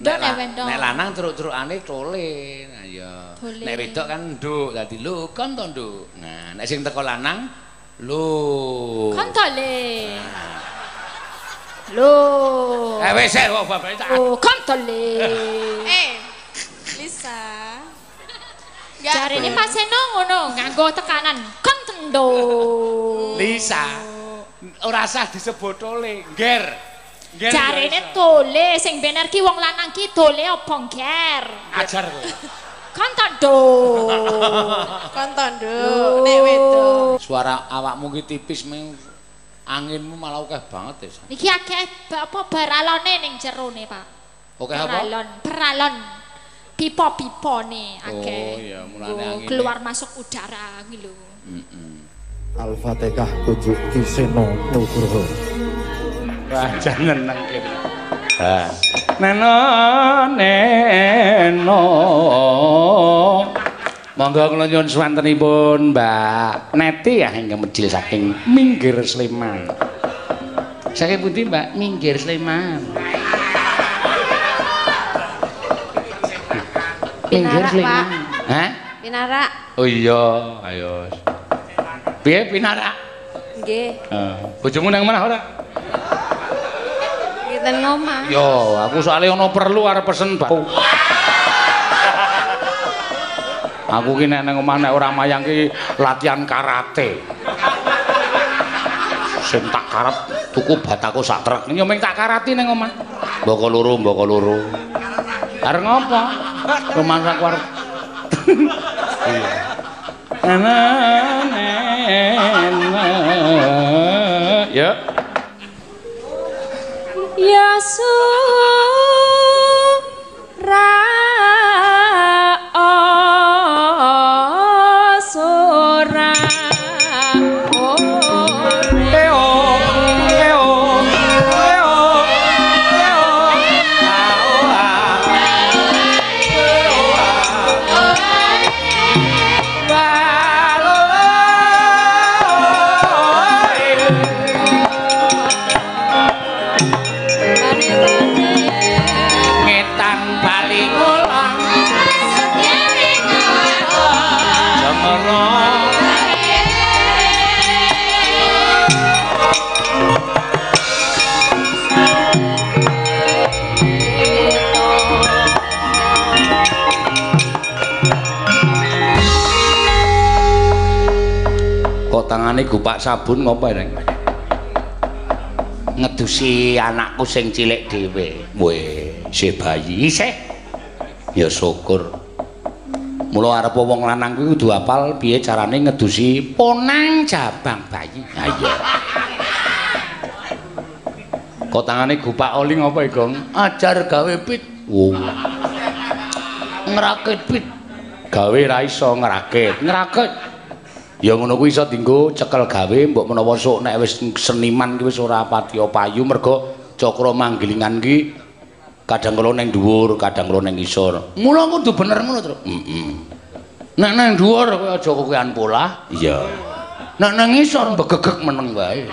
Nek, nek lanang truk-trukane tole. Nah ya. Tole. Nek wedok kan nduk, dadi lho kon to nduk. Nah, nek sing teko lanang lho. Kontole. Lho. Eh wis eh, kok bapak tak. Oh, kontole. Eh, Lisa. Enggak. Jarine Mas Seno ngono, nganggo tekanan kontendo. Lisa. Ora usah disebut tole, ngger. Iso. tole sing bener ki wong lanang ki tole apa ngger. ajar kowe. Kontendo. Kon tondo, nek wedok. Suara awakmu ki tipis meng anginmu malah akeh banget ya. Niki akeh apa baralone ning jerone, Pak. Oke apa? Peralon, peralon. Pipa-pipane akeh. Oh, iya, mulane Nggo angine. keluar masuk udara kuwi lho. Al-Fatihah kujuk Kiseno Nugroho. Raja neneng kene. Ha. Neno neno. Monggo kula nyuwun swantenipun Mbak Neti ya ingkang medhil saking Minggir Sleman. Saking pundi Mbak? Minggir Sleman. Minggir Pinarak, Sleman. Hah? Pinara, Oh iya, ayo. Piye pinarak? nggih. Heeh. Bojomu nang mana ora? Kita ngomah. Yo, aku soalnya ono perlu arep pesen batu. aku ki nek nang omah nek ora mayang ki latihan karate. Sing tak karep tuku bataku sak truk. Yo ming tak karati nang omah. Mboko loro, mboko loro. Arep ngopo? Rumah aku arep Iya. Ana Ya. e a sua tangane gupak sabun ngopo reng? Ngedusi anakku sing cilik dhewe. Weh si bayi isih ya syukur. Mula arep wong lanang kuwi kudu apal piye carane ngedusi ponang jabang bayi? Ha iya. Kok tangane gupak oli ngopo Gong? Ajar gawe pit. Wow ngerakit pit. Gawe ra iso ngerakit. Ngerakit Ya ngono kuwi iso dienggo cekel gawe mbok menawa sok nek wis seniman ki wis ora pati payu mergo cakra manggilingan ki kadang kala ning dhuwur, kadang kala ning ngisor. Mula kudu bener ngono, Tru. Heeh. Nek nang dhuwur kowe aja kokean polah. Iya. Nek nang ngisor begegek meneng wae.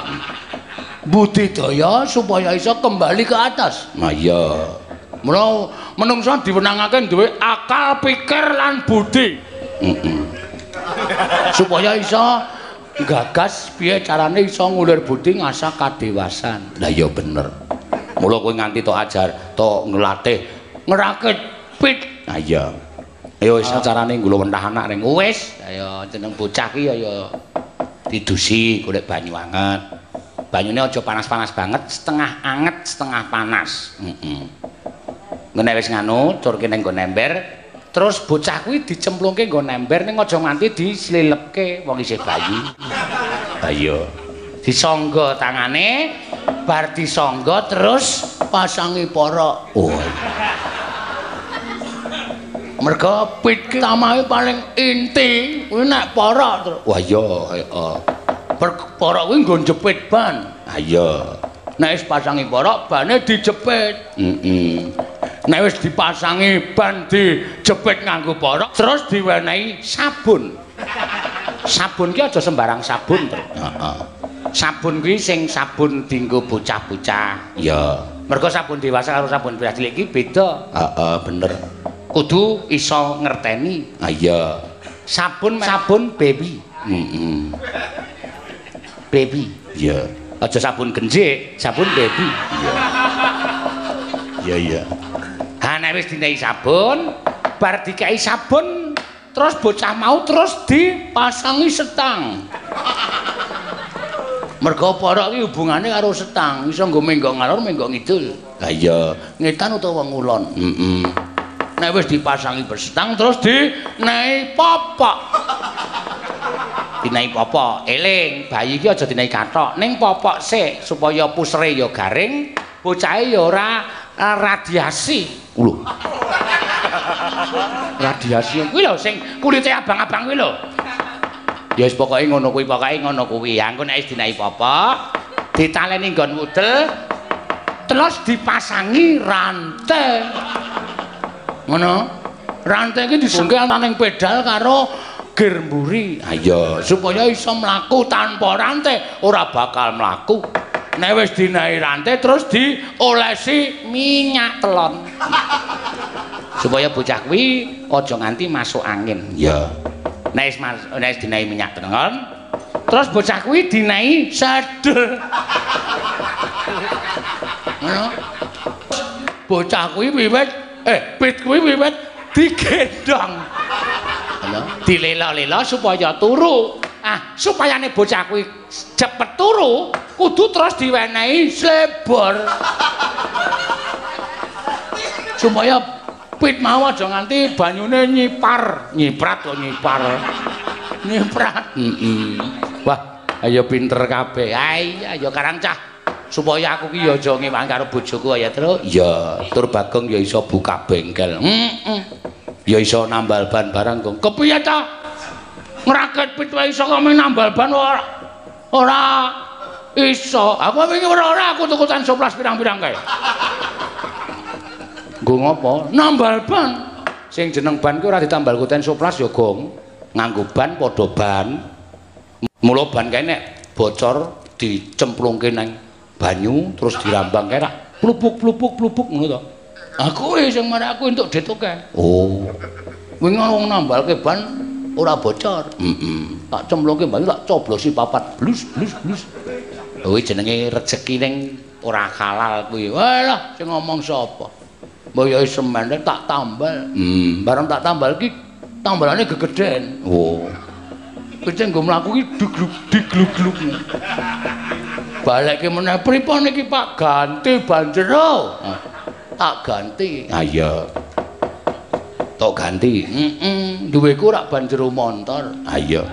Budidaya supaya iso kembali ke atas. Nah iya. Mula menungsa diwenangake duwe akal, pikir lan budi. Heeh. Supaya iso gagas piye carane iso ngulir budi ngasah kadewasan. Lah ya bener. Mula kowe nganti tok ajar, tok ngelatih ngerakit pit. Nah iya. Ayo iso carane nggulo wentah anak ning wis. Ayo jeneng bocah ki ya didusi golek banyu anget. Banyune aja panas-panas banget, setengah anget, setengah panas. Heeh. Ngene wis nganu, turke ning nggon ember, terus bocah kuwi dicemplungke nggo nember ning aja nganti dislilipke wong isih bayi. Ayo. Disangga tangane, bar disangga terus pasangi para. Oh. Merga pit tamahe paling inti kuwi nek para. Wah iya, heeh. Para kuwi nggo jepit ban. Ha iya. Nek wis pasangi para bane dijepit. Heeh. Nek wis dipasangi ban dijepit nganggo para terus diwenehi sabun. Sabun ki aja sembarang sabun. Heeh. Sabun kuwi sing sabun dienggo bocah-bocah. Ya. Mergo sabun dewasa karo sabun beras cilik iki beda. Heeh, bener. Kudu iso ngerteni. Ah iya. Sabun sabun baby. Heeh. Baby. Iya. Aja sabun genjik, sabun baby. Iya. Iya iya. Wis dinehi sabun, bar dikai sabun, terus bocah mau terus dipasangi setang. Mergo para iki hubungane karo setang, iso nggo menggo ngalor menggo ngidul. Lah iya, ngetan utawa ngulon. Heeh. Nek wis dipasangi bersetang terus dinehi popok. Dinehi popok, eling, bayi iki aja dinehi kathok, ning popok sik supaya pusere ya garing, bocahe ya ora radiasi. Lho. radiasi kuwi lho sing kulite abang-abang kuwi lho. Ya wis pokoke ngono kuwi, pokoke ngono kuwi. Engko nek wis dinaik popok, ditaleni nggon wudel, terus dipasangi rantai. Ngono. Rantai iki disengkel ning pedal karo gear mburi. Ha iya, supaya iso mlaku tanpa rantai ora bakal mlaku. Nek wis dinaik rantai terus diolesi minyak telon. supaya bocah kuwi aja nganti masuk angin. Ya. Nek wis nek wis dinaik minyak telon, terus bocah kuwi dinaik sadel. Ngono. Bocah kuwi wiwit eh pit kuwi wiwit digendong. Halo, dilelo-lelo supaya turu. Ah, supayane bocah kuwi cepet turu, kudu terus diwenehi slebor. supaya pit mau aja nganti banyune nyipar, nyiprat kok nyipar. Nyiprat. Wah, ayo pinter kabeh. Ai, ayo karang cah. Supaya aku ki ya aja ngewangi karo bojoku ya, Tru. Iya, tur Bagong ya iso buka bengkel. Heeh. Ya iso nambal ban barang, Gong. Kepiye ta? Ngraket pit wae iso kok nambal ban ora. Ora iso. Aku wingi ora ora aku tukutan soplas pirang-pirang kae. Nggo ngopo? Nambal ban. Sing jeneng ban ki ora ditambal kuten soplas ya, Gong. Nganggo ban padha ban. Mula ban kae nek bocor dicemplungke nang banyu terus dirambang kae rak plupuk-plupuk-plupuk ngono to. Aku wis sing marek aku entuk ditoke. Oh. Wingi wong nambalke ban ora bocor. Heeh. Tak cemplungke banyu tak coblosi papat blus blus blus. Kuwi jenenge rezeki ning ora halal kuwi. Walah sing ngomong sapa? Mbaya semen tak tambal. Hmm, bareng tak tambal ki tambalane gegeden. Oh. Kuwi nggo mlaku ki digluk digluk-gluk. Balekke meneh pripun iki Pak? Ganti ban jero. Tak ganti. Ah iya. Tok ganti. Heeh, duweku rak ban jero montor. Ah iya.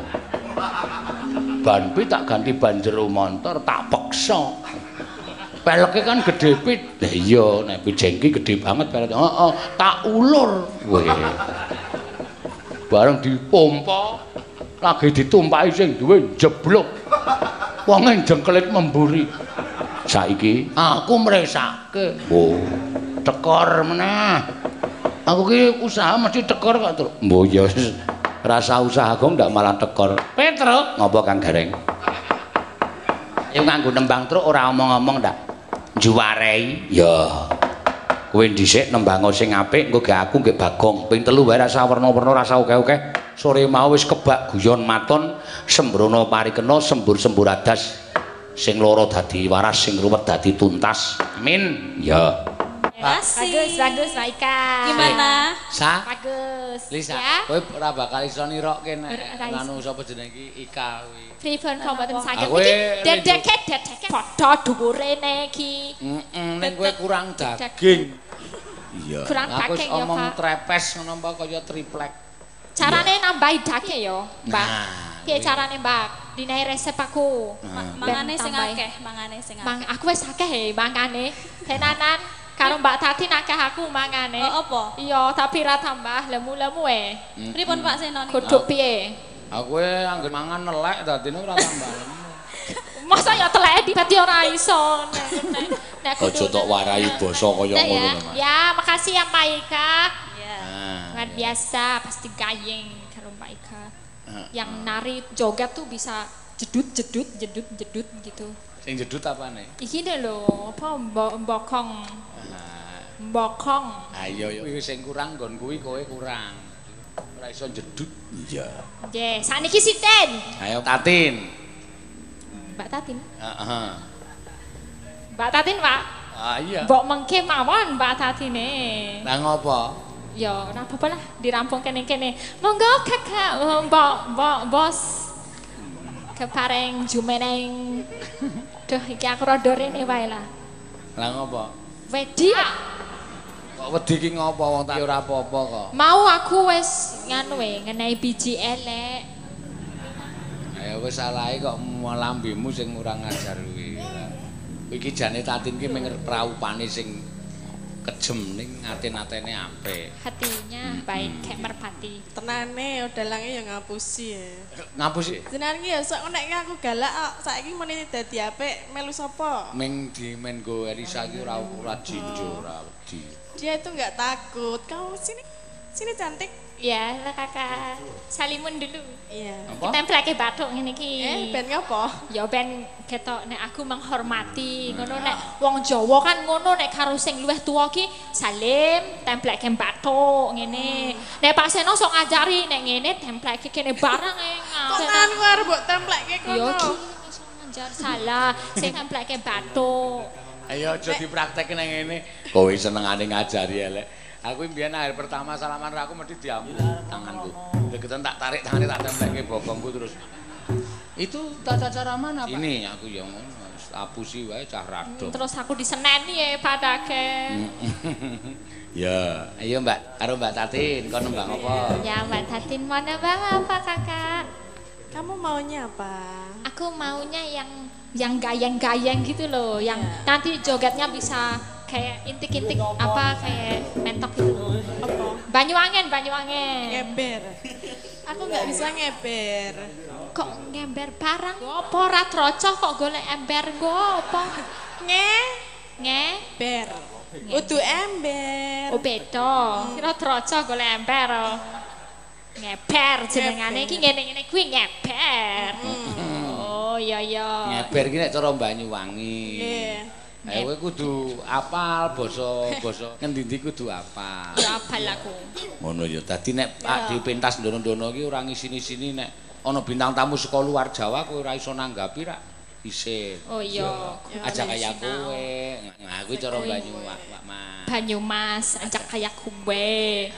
Ban pi tak ganti ban jero montor, tak peksa. Peleke kan gedhe pit. Lah iya, nek bijengki gedhe banget peleke. Heeh, tak ulur. Weh. Bareng dipompa, lagi ditumpaki sing duwe jeblok. Wonge jengkelit memburi. Saiki aku mresake. Oh, tekor meneh. Aku ki usaha mesti tekor kok, Truk. Mbok ya rasa usaha kok ndak malah tekor. Petruk, ngopo Kang Gareng? Ayo nganggo nembang truk ora omong-omong ndak. Juwarei. Ya. Kowe dhisik nembang sing apik engko ge aku nggih Bagong. Ping telu wae rasa werna-werna rasa oke-oke. Sore mau wis kebak guyon maton, sembrono parikena, sembur-sembur adas. Sing loro dadi waras, sing ruwet dadi tuntas. Amin. Ya. Bagus, bagus, Maika. Gimana? Sa? Bagus. Lisa, Ya. kowe ora bakal iso nirokke nek anu sapa jeneng iki Ika kuwi. Pripun kok mboten saged iki e- dedeket dedeket padha dhuwure iki. Heeh, ning kowe kurang daging. Iya. Kurang daging ya, omong Pak. trepes ngono apa kaya triplek. Carane nambahi daging ya, Mbak. Piye carane, Mbak? Dinae resep aku. Nah. Mangane sing akeh, mangane sing akeh. Mang aku wis akeh he mangane. Tenanan karo Mbak Tati akeh aku mangane. Oh, apa? Iya, tapi ra tambah lemu-lemu e. Pripun Pak Senon? Kudu piye? Aku e anggere mangan nelek dadine ora tambah lemu. Masa ya teleke dibati ora iso. Nek Aja tok warai basa kaya ngono ya. Mas. Ya, makasih ya Mbak Ika. Ya. Nah. Luar biasa, pasti gayeng karo Mbak Ika. Heeh. Yang nari joget tuh bisa jedut jedut jedut jedut gitu. Sing jedut apane? Iki deh lho, apa mbok mbokong. Mbokong. ayo yo kuwi sing kurang nggon kuwi kowe kurang. Ora iso jedut. Iya. Nggih, sakniki sinten? Ayo Tatin. Mbak Tatin. Heeh. Mbak Tatin, Pak. Ah iya. Mbok mengke mawon Mbak Tatine. Lah ngopo? Ya, ora apa-apa lah, dirampung kene-kene. Monggo Kakak, Mbok, Mbok, Bos. Kepareng jumeneng. Duh, iki aku rada rene wae lah. Lah ngopo? Wedi. Kok wedi ki ngopo wong tak ora apa-apa kok. Mau aku wis nganu e, ngenai biji elek. Ayo wis salahe kok lambemu sing ora ngajar kuwi. Iki jane Tatin ki mung praupane sing kejem ning aten-atene apik. Hatinya baik kayak merpati. Tenane udalange ya ngapusi ya. Ngapus sih? Jenengan ki ya sok nek aku galak kok saiki meneh dadi apik melu sapa? Ming di men go Elisa ki ora ora jinjo ora wedi. Dia itu nggak takut. Kamu sini sini cantik. Ya, kakak. Salimun dulu. Iya. Apa? Tempel lagi batuk ngene iki. Eh, ben ngopo? Ya ben ketok nek aku menghormati ngono nek wong Jawa kan ngono nek karo sing luwih tuwa ki salim templeke bathuk ngene. Nek Pak Seno sok ngajari nek ngene templeke kene barang e. Kok tanganku arep mbok templekke Yo kono? sok ngajar salah sing templeke bathuk. Ayo aja dipraktekke nang ngene. Kowe senengane ngajari elek. Aku mbiyen akhir pertama salaman karo aku mesti diambu tanganku. Deketan tak tarik tangane tak tempelke bokongku terus. Itu tata cara mana, Pak? Ini aku ya ngono. wis Apusi wae cah rado. Terus aku diseneni ya padake. Ya, ayo Mbak, karo Mbak Tatin, kono Mbak apa? Ya Mbak Tatin mana bang apa kakak? Kamu maunya apa? Aku maunya yang yang gayeng-gayeng gitu loh, yang Ya. nanti jogetnya bisa kayak intik-intik apa kayak mentok gitu. Apa? Banyuwangen, Banyuwangen. Ngeber. Aku nggak bisa ngeber. Kok ngember barang? Apa ora trocok kok golek ember go apa? Nge Nge? ber. Udu ember. Oh beda. Kira trocok golek ember. oh. Ngeber jenengane iki ngene-ngene kuwi ngeber. Oh iya iya. Ngeber ki nek cara Banyuwangi. Nggih. Ayo kowe kudu apal basa basa ngendi-endi kudu apal. Ya apal aku. Ngono ya. Dadi nek Pak dipentas ndono-ndono ki ora ngisini-sini nek ana bintang tamu saka luar Jawa kowe ora iso nanggapi rak isin. Oh iya. Aja kaya kowe. Nah, kuwi cara Banyu Mak, Mas. Banyumas ajak kayak kue.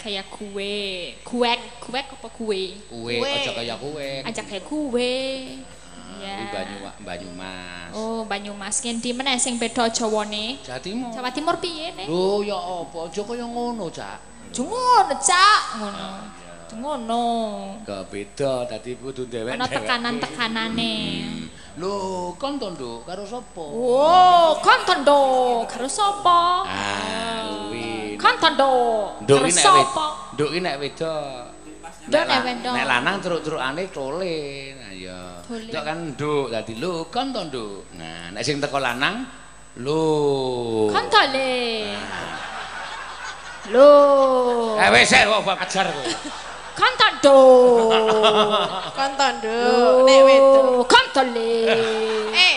Kayak kue. Kuek, kuek apa kue? Kowe aja kaya kowe. Ajak kayak kue. Kuwi Ya. Banyu Banyumas. Oh, Banyumas ngendi meneh sing beda Jawane? Jawa Timur. Jawa Timur piye nih? Lho ya apa aja kaya ngono, Cak. Ngono, Cak. Ngono. Ngono. Gak beda dadi kudu dhewek. Ana tekanan-tekanane. Lho, kon to, Nduk, karo sapa? Oh, kon tondo karo sapa? Ah, kuwi. Kon tondo Nduk karo sapa? Nduk ki nek wedok. Nduk nek la- wedok. Nek lanang truk-trukane tole. Nah ya. Nduk kan nduk dadi lho kon to, Nduk. Nah, nek sing teko lanang lho. Kon tole. Lho. Eh wis eh, kok ajar kowe. Kon tondo. Kon tondo nek wedok. Kon tole. Eh,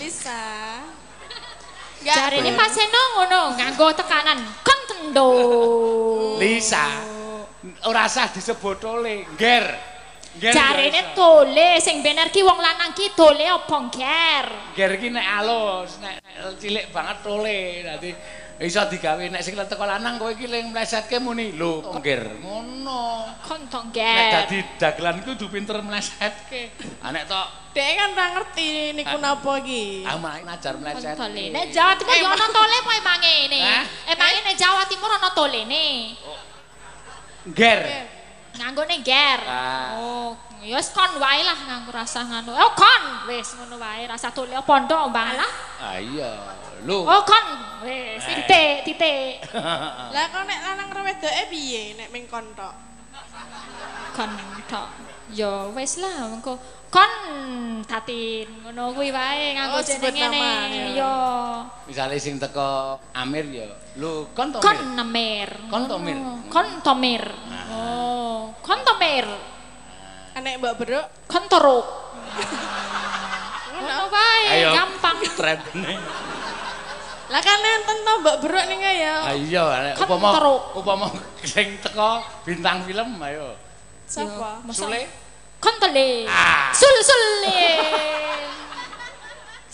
Lisa. Jarine ber. Pak Seno ngono, nganggo tekanan. Kon tondo. Lisa. Ora usah disebut tole, ngger. Ngger. Jarine tole sing bener ki wong lanang ki tole apa ngger? Ngger iki nek alus, nek cilik banget tole. Dadi iso digawe nek sing teko lanang kowe iki ling mlesetke muni lho ngger. Ngono. Kon to Nek dadi dagelan kudu pinter mlesetke. Ah nek tok Dek kan ora ngerti niku napa iki. ah mah ngajar Kon mleset. tole. Nek Jawa Timur yo ana tole apa emange ne? Hah? Emange nek Jawa Timur ana tolene. Ngger. Nganggone ngger. Ah. Oh, ya wis kon wae lah nganggo rasa ngono. Oh, kon wis ngono wae rasa tole apa ndok mbang lah. Ah iya. Lho. Oh, kon wis titik titik. Lah kok nek lanang karo wedoke piye nek ming kon tok? Kon tok ya wis lah engko kon tatin ngono kuwi wae nganggo Oh, sebut jenenge nama, ne ya. ya Misale sing teko Amir ya. Lho, kon to kon Mir? nemir Kon tomir? Kon tomir oh kon tomir Nek mbok beruk kon toruk ngono wae, gampang. Trendne. Lah kan enten to Mbak Bruk ning ya. Ah iya, upama upama sing teko bintang film ayo. Sapa? Masa- Sule. Kontole. Ah. Sul sule.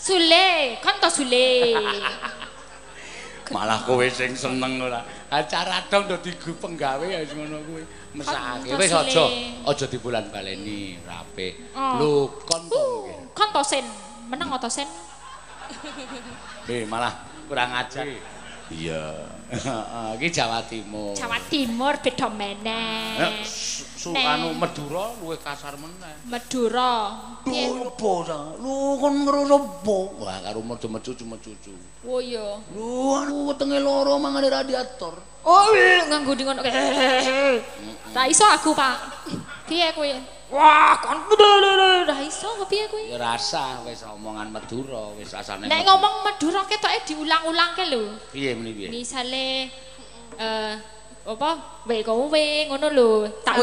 Sule, konto sule. Malah kowe sing seneng ora. Acara dong dadi gu penggawe ya wis ngono kuwi. Mesake wis aja aja dibulan baleni rapi. Oh. Lho kon to nggih. Konto sen. Menang oto sen. Eh malah kurang ajar. Iya. Heeh, iki Jawa Timur. Jawa Timur beda Eh, meneh. Su- anu Madura luwih kasar meneh. Madura. Piye? Lho apa ta? Lho kon ngrasa apa? Wah karo metu-metu cucu-cucu. Oh iya. Lho anu wetenge loro mangane radiator. Oh, nganggo di ngono. Ra iso aku, Pak. Piye kowe? Wah, kon ra iso piye kowe? Ya rasa wis omongan Madura wis rasane. Nek ngomong Madura ketoke diulang-ulangke lho. piye meni piye? Misale eh apa? We kowe ngono lho. Tak.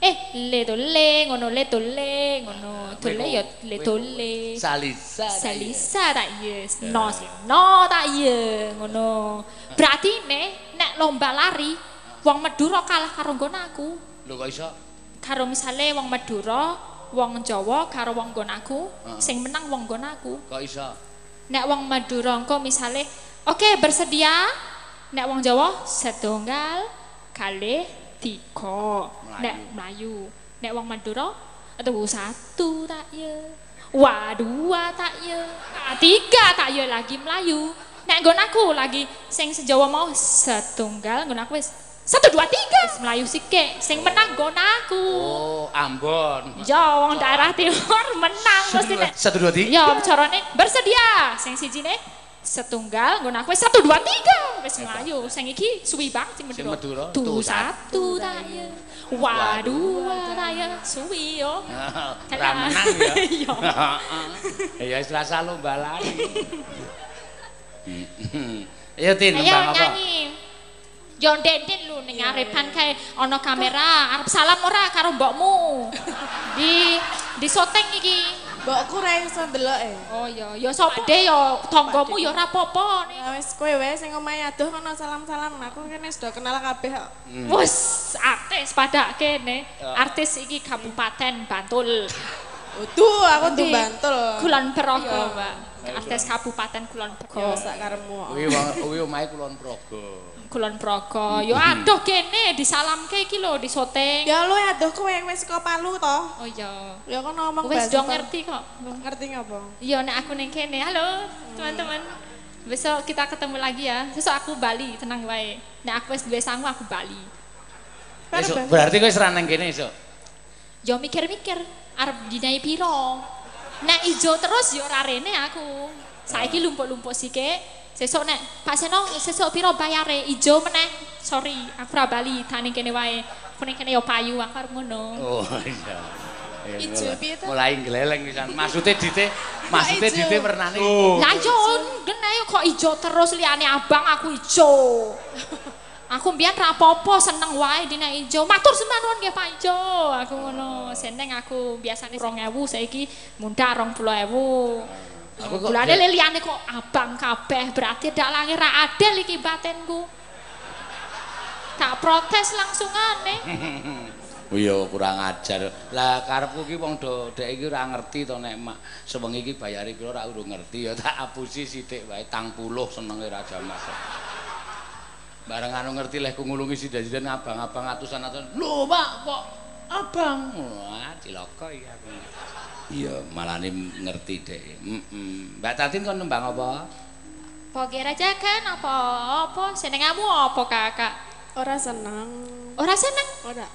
Eh, le to le ngono le to le ngono. Dole ya le to le. Salisa. Salisa tak ye. No, no tak ye ngono. Berarti nek nek lomba lari wong Madura kalah karo nggon aku. Lho kok iso? Karo misale wong Madura, wong Jawa karo wong nggon aku, sing menang wong nggon aku. Kok iso? Nek wong Madura engko misale, oke bersedia. Nek wong Jawa setunggal kalih tiga. Nek Melayu. Nek wong Madura aduh satu tak ye. Wah dua tak ye. Ah, tiga tak ye lagi Melayu. Nek nggon aku lagi sing sejawa mau setunggal nggon aku wis satu dua tiga Wis Melayu sike sing menang nggon aku. Oh, Ambon. Ya wong daerah timur menang mesti nek Satu dua tiga. Ya, carane bersedia. Sing sijine setunggal, nggon aku wis satu dua tiga wis mlayu. Sing iki suwi banget sing Madura. Tu tu satu taya. Waduh, taya suwi yo. Ora menang ya. Iya. Ya wis rasa lomba lari. Ayo Tin, Ayo nyanyi. Yo ndenden lu ning ngarepan kae ana kamera, arep salam ora karo mbokmu. Di di soteng iki. Mbokku ra iso ndeloke. Oh iya, ya sapa de ya tanggamu ya ora apa-apa. Ya wis kowe wae sing omahe adoh kono salam-salam. Aku kene sudah kenal kabeh kok. Wes artis pada kene. Artis iki Kabupaten Bantul. Utuh aku tuh Di Bantul. Kulon Progo. Mbak. Artis Kabupaten Kulon Ya Progo. sak karepmu. Kuwi kuwi omahe Kulon Progo. Kulon Progo. Yo adoh kene disalamke iki lho di soteng. Ya lu adoh kowe wis saka Palu to. Oh iya. Ya kan ngomong dong Palu. ngerti kok. Ngerti ngapa? Iya nek aku ning kene. Halo, teman-teman. Besok kita ketemu lagi ya. Besok aku Bali, tenang wae. Nek aku wis duwe sangu aku Bali. Bahasa- berarti kowe wis ra nang kene esuk. Yo mikir-mikir arep dinai piro. Nek ijo terus yo ora rene aku. Saiki lumpuk-lumpuk sike. Sesuk nek Pak Seno sesuk piro bayare ijo meneh. Sorry, aku ora bali tani kene wae. Ning kene yo payu aku arep ngono. Oh iya. Ya, Ijo piye to? Mulai gleleng pisan. Maksude dite, maksude dite wernane. Lah yo ngene kok ijo terus liyane abang aku ijo. Aku mbiyen ra apa-apa seneng wae dina ijo. Matur sembah nuwun nggih Pak Ijo. Aku ngono. Seneng aku biasane 2000 saiki mundak 20000. Aku kok Bulane liyane kok abang kabeh berarti dak langit ra adil iki batinku. Tak protes langsungane. Oh iya kurang ajar. Lah karepku ki wong do dek iki ora ngerti to nek mak sewengi iki bayare piro ora urung ngerti ya tak apusi sithik wae tang puluh senenge Raja Mas. Bareng anu ngerti leh ku ngulungi sida-sidan abang-abang atusan-atusan. Lho, Pak, kok abang? Wah, cilaka iki aku. Iya, malane ngerti dek. Heeh. Mbak Tatin kon nembang apa? Poge raja kan apa apa senengamu apa kakak? Ora seneng. Ora seneng. Ora.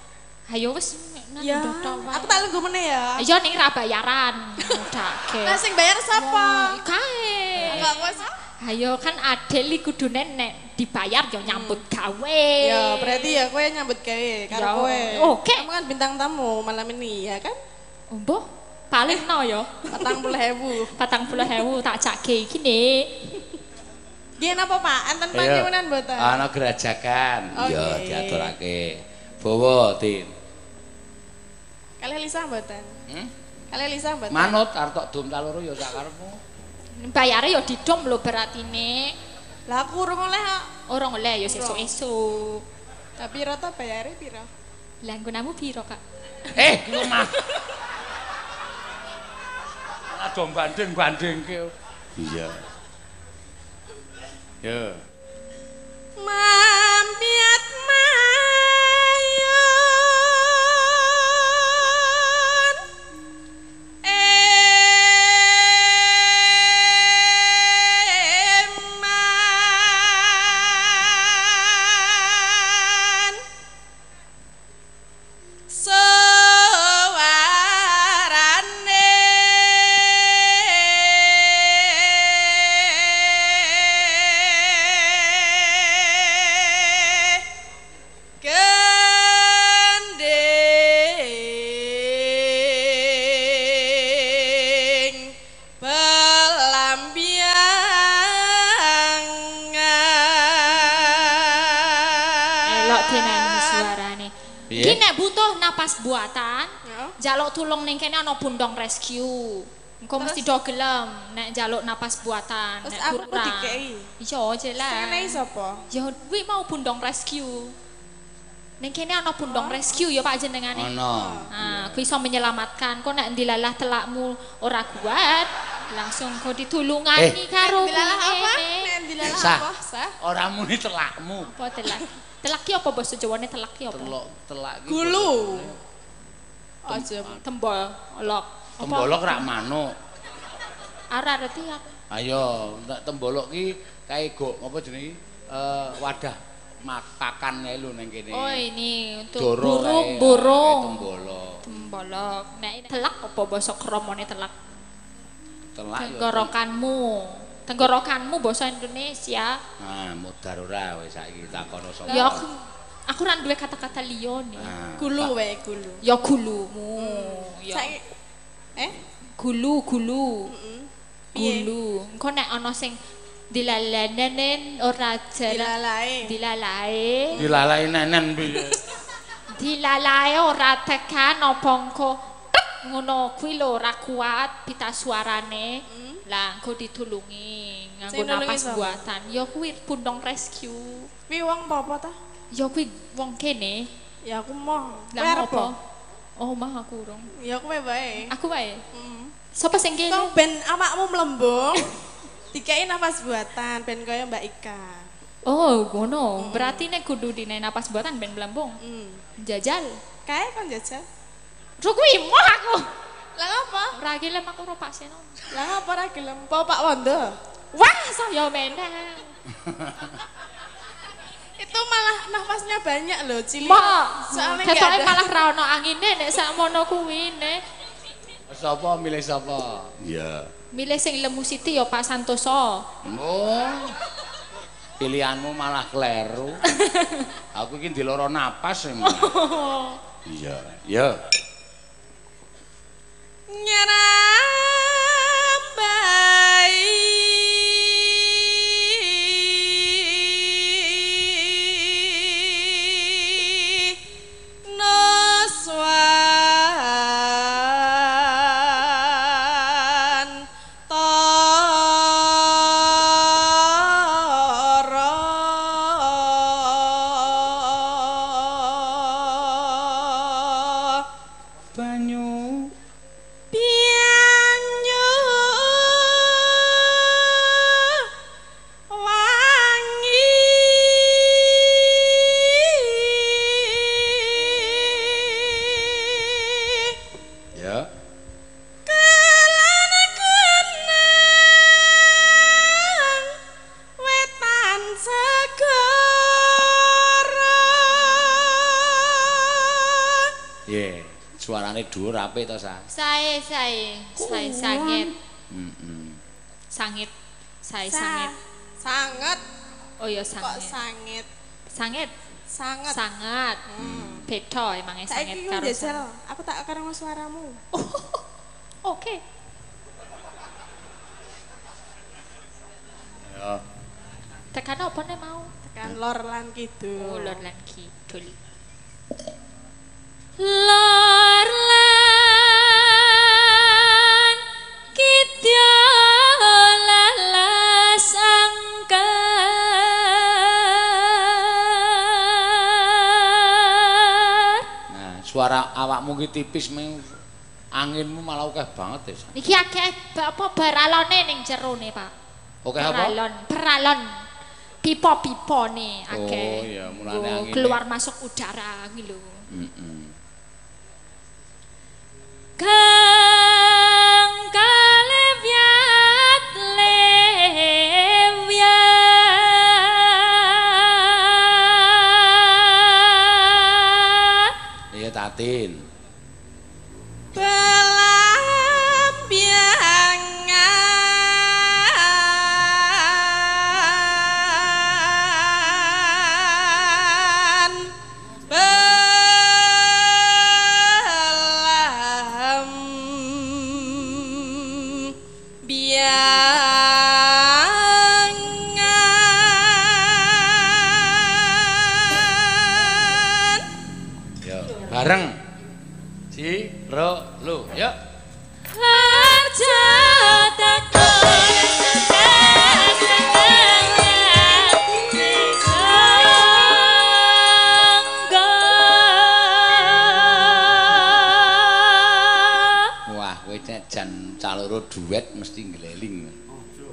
Ayo wis Ya, aku tak lungguh meneh ya. Ayo ning ra bayaran. Mudake. Lah sing bayar sapa? Kae. Enggak wis. Ayo kan adel iki kudune nek dibayar yo nyambut gawe. Ya, berarti ya kowe nyambut gawe karo Ya, kowe. oke. Kamu kan bintang tamu malam ini ya kan? Ombo paling no yo. 40.000. Patang puluh hewu tak jake iki nih. Gini apa Pak? Enten panyuwunan mboten? Ana gerajakan. Oke. Iya, diaturake. Bawa, Tin. Kalih Lisa mboten? Hmm? Kali Lisa mboten. Manut arep tok dom ta loro ya sak karepmu. Bayare ya didom lho beratine. Lah aku urung oleh kok. Ora oleh ya sesuk-esuk. Tapi rata bayare piro? Lah nggonamu piro, Kak? Eh, ku mah. Ada banding-bandingke. Iya. Ya. Mampiat mayun jaluk tulung ning kene ana bundong rescue. Engko mesti do gelem nek jaluk napas buatan, Terus nek aku kurang. dikei. Iya jelas. Sing enehi sapa? Ya kuwi mau bundong rescue. Ning kene ana bundong rescue ya Pak jenengane. Ana. Nah, kuwi iso menyelamatkan. Kok nek ndilalah telakmu ora kuat, langsung kau ditulungani Eh. karo Dilalah apa? ngene. Nek dilalah Sah. apa? Sah. Ora muni telakmu. Apa telak? Telak ki apa basa Jawane telak ki apa? Telok telak iki. Gulu. Aja. Tembol. Apa? Tembolok rak manuk. Ora ngerti aku. Ayo, nek tembolok ki kae go apa jenenge? Eh wadah mak pakan lho ning kene. Oh ini untuk Doro burung, burung. kae Tembolok. Tembolok. Nek telak apa basa kromone telak? Telak ya. Tenggorokanmu. Tenggorokanmu basa Indonesia. Nah, mudar ora wis saiki takono sapa. Ya aku aku ora duwe kata-kata liyane. Nah, Gulu wae gulu. Ya gulumu. Ya Saiki eh gulu gulu. heeh. Piye? Gulu. Engko nek ana sing dilalanen ora jalan Dilalae. dilalae dilalai nenen piye? dilalae ora tekan apa engko ngono kuwi lho ora kuat pita suarane lah engko ditulungi nganggo napas buatan ya kuwi pundong rescue Wi wong apa ta? Ya kuwi wong kene Ya aku mau. lah apa oh mah aku urung Ya aku wae aku wae Heeh. sapa sing kene Kau ben awakmu melembung. Dikai nafas buatan ben kaya Mbak Ika. oh ngono berarti nek kudu dine napas buatan ben blambung Hmm. jajal Kae kon jajal. Ro kuwi moh aku Lah ngapa? ora gelem aku ro Pak Seno Lah ngapa ora gelem? Pak Wondo. wah saya menang Itu malah nafasnya banyak loh, Cili. Mak, Soalnya ketoke ada. malah ra ono angine nek sakmono kuwi nek. Sapa milih sapa? Iya. Milih sing lemu siti ya Pak Santoso. Oh. Pilihanmu malah kleru. Aku iki diloro napas sing. Iya, iya. Nyerambai suarane dhuwur apik to, Sa? Sae sae, sae sangit, Heeh. sangit, sae Sa- sangit. sangat Oh ya kok sangit. sangit Sangit, sangat sangat. Hmm. Beda emange Saiki sangit ku karo jajal, aku tak karang suaramu. Oke. Ya. Tekan apa nek mau? Tekan lor lan kidul. Oh, lor lan kidul. Lor suara awakmu ki tipis anginmu malah akeh banget ya. Iki akeh apa baralone ning jero ne, Pak. Oke apa? Peralon, peralon. Pipa-pipane akeh. Oh, iya, mulane Nggo angine. keluar masuk udara kuwi lho. Heeh. Kang kalevyat Iya bareng. Si ro lu, yuk. Harja takon Wah, kowe nek jan caloro duet mesti ngeleling.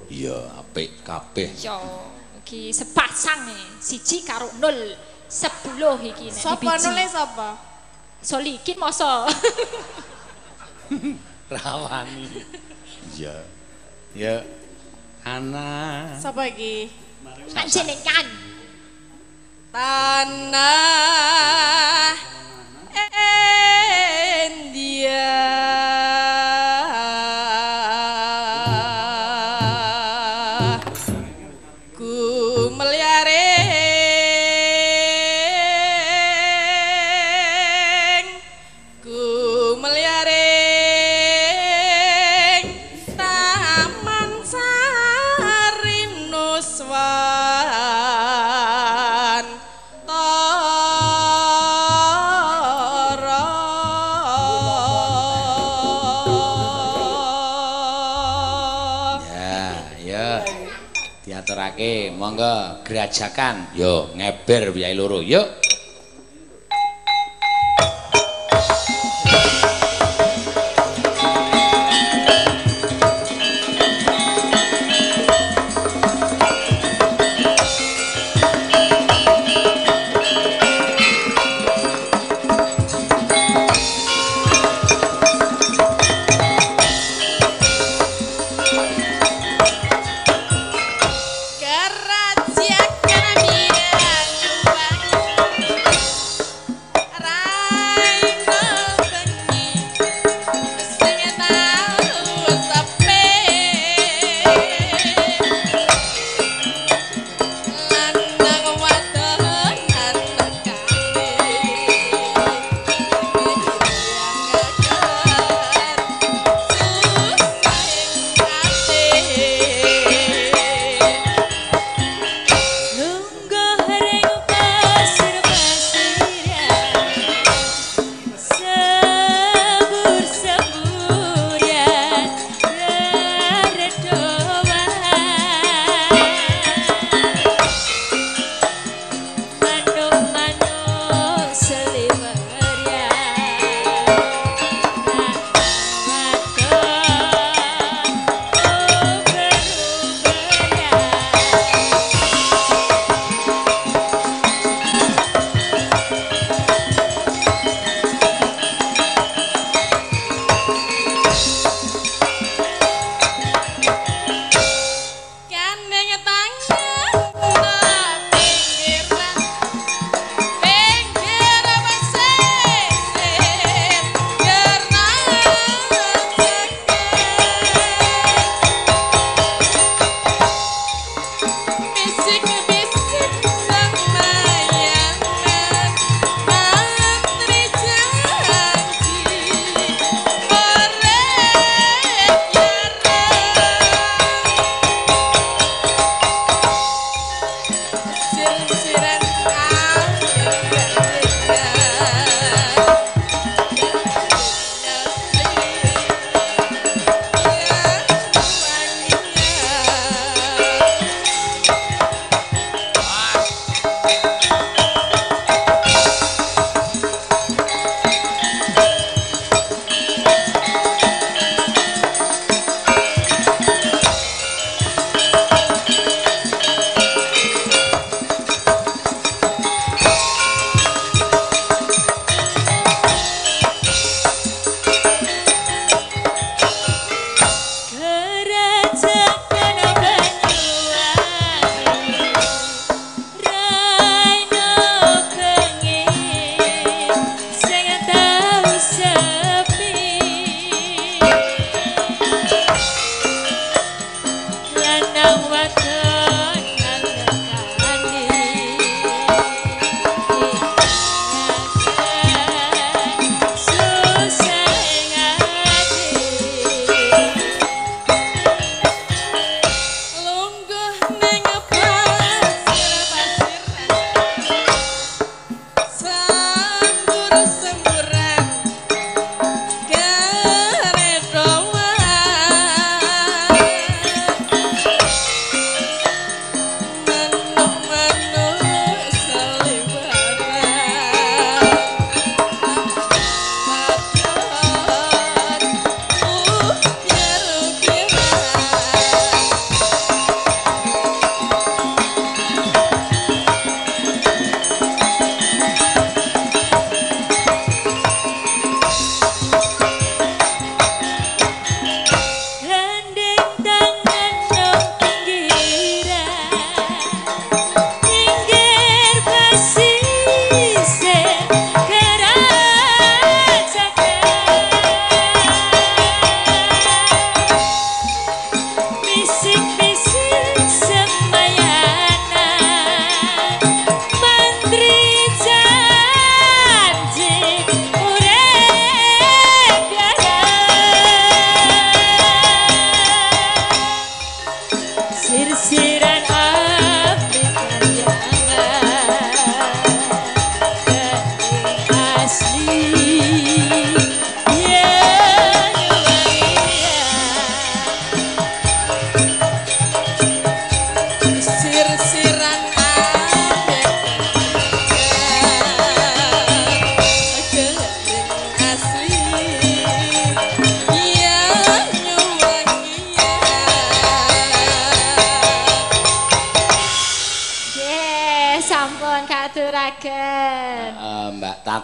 Iya, apik kabeh. Yo, iki sepasang nih, siji karo nol, sepuluh iki nek Sapa nulis sapa? Solikin masa. Rawani. Iya. Ya. Ana. Sapa iki? Panjenengan. Tanah India monggo gerajakan. Yo, ngeber biaya loro. Yuk.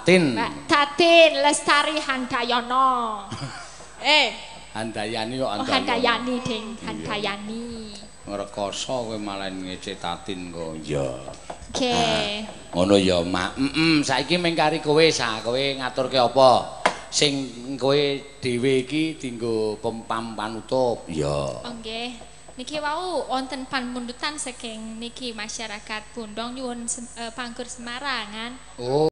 Tatin. Mbak Tatin Lestari Handayana. Eh, Handayani kok Oh, Handayani. Handayani ding, Handayani. Ngrekoso kowe malah ngece Tatin kok. Iya. Oke. Ngono ya, Mak. Heeh, saiki mung kari kowe sa, kowe ngaturke apa? Sing kowe dhewe iki dienggo pempam panutup. Iya. Oh, nggih. Niki wau wonten panmundutan saking niki masyarakat Bondong nyuwun sem- eh, panggur Semarangan. Oh.